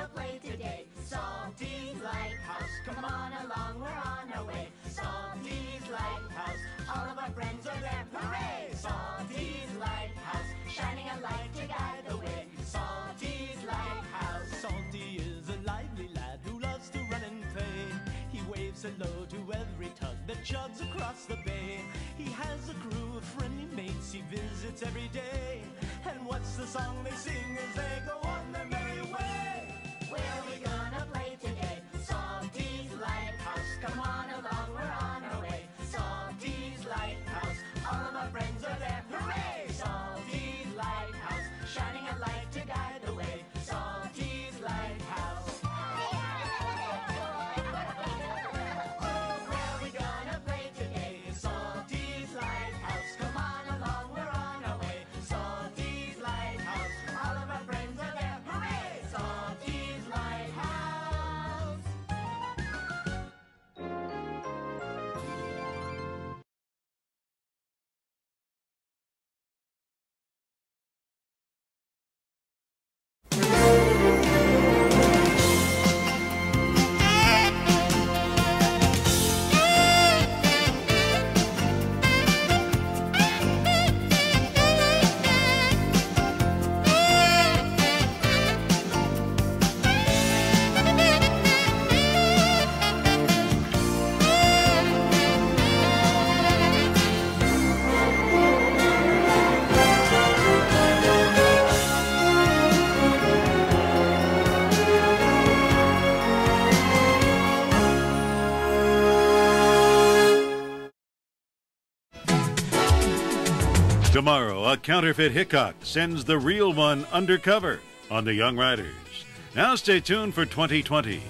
to play today. Salty's Lighthouse, come on along, we're on our way. Salty's Lighthouse, all of our friends are there, hooray! Salty's Lighthouse, shining a light to guide the way. Salty's Lighthouse. Salty is a lively lad who loves to run and play. He waves hello to every tug that chugs across the bay. He has a crew of friendly mates he visits every day. And what's the song they sing as they go Tomorrow, a counterfeit Hickok sends the real one undercover on The Young Riders. Now stay tuned for 2020.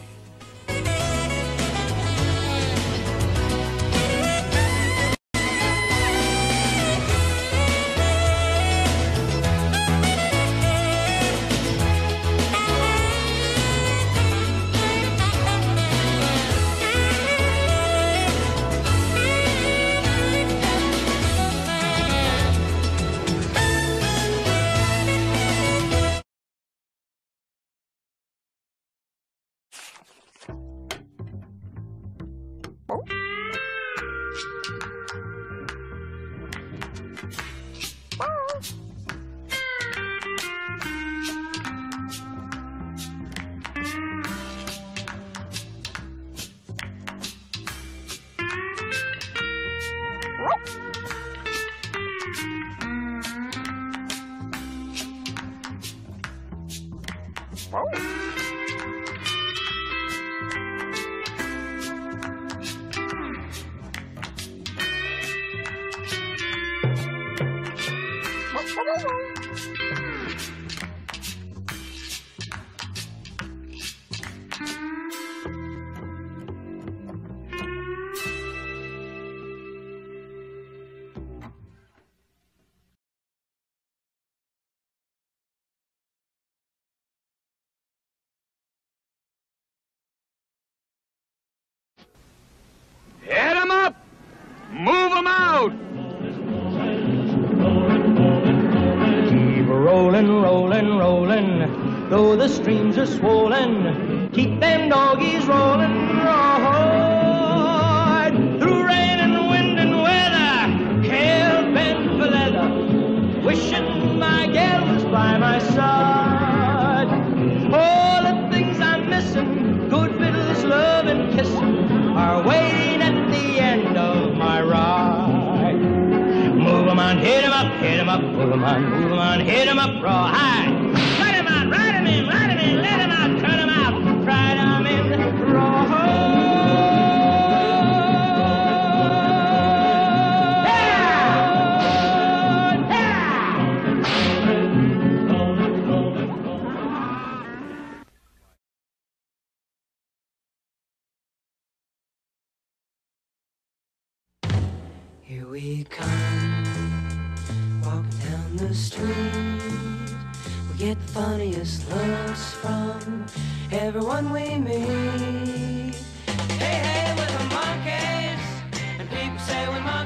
out! Keep rolling, rolling, rolling, though the streams are swollen. Keep them doggies rolling, rolling. up, pull 'em on, move 'em on, hit 'em up Rawhide. Let 'em out, ride 'em in, ride 'em in, let 'em out, out, ride 'em in. Here we come walk down the street, we get the funniest looks from everyone we meet. Hey, hey, we're the Monkees, and people say we're monkeys.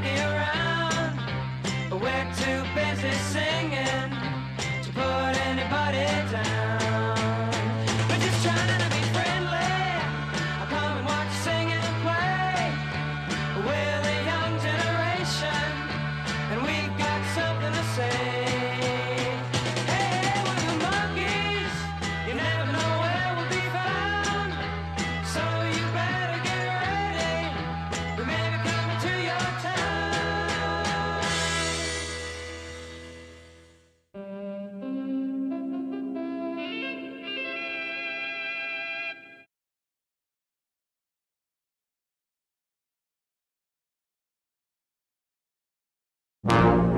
Bye.